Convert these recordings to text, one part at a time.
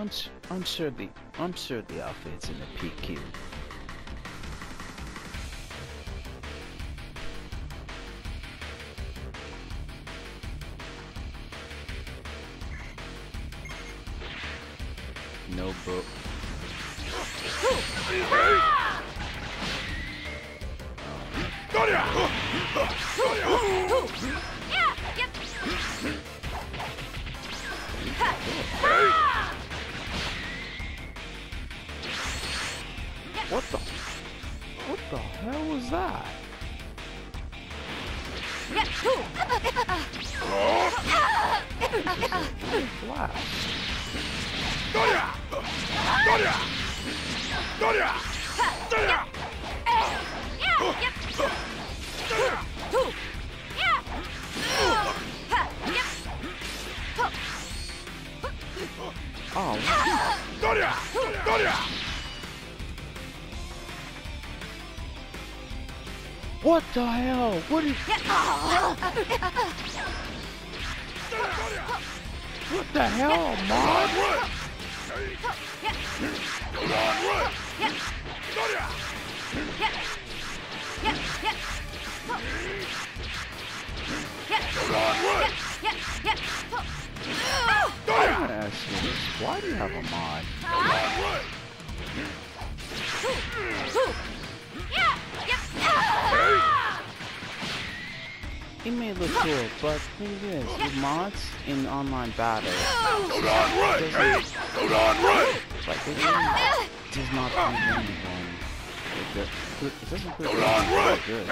I'm, I'm sure the I'm sure the outfit's in the PQ. No book. What the? What the hell was that? Flash. Oh, what the hell? What is? What the hell, Mod? I'm gonna ask you this. Why do you have a mod? It may look cool, but the thing is, with mods in online battle, doesn't, like it really does not prevent anyone. It, do- it doesn't prevent anyone good.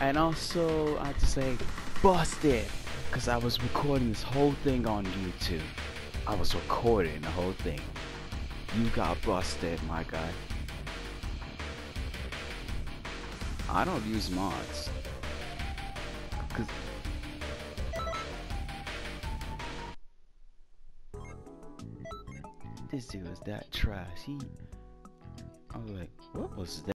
And also, I have to say, busted! Because I was recording this whole thing on YouTube. I was recording the whole thing. You got busted, my guy. I don't use mods. Cause this dude was that trash. He, I was like, what was that?